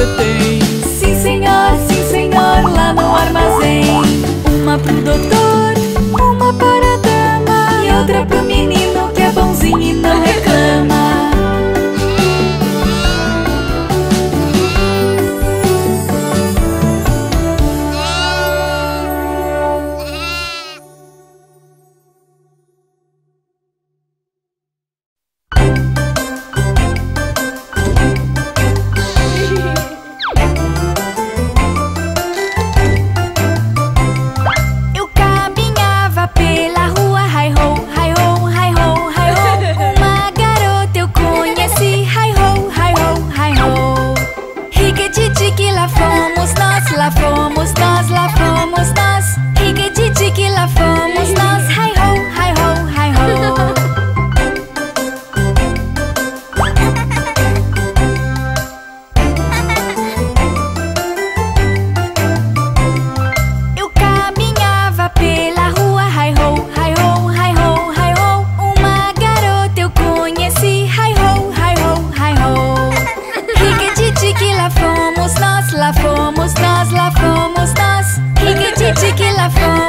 você tem. Sim senhor, sim senhor, lá no armazém. Uma pro doutor, uma para a dama E outra pro tequila from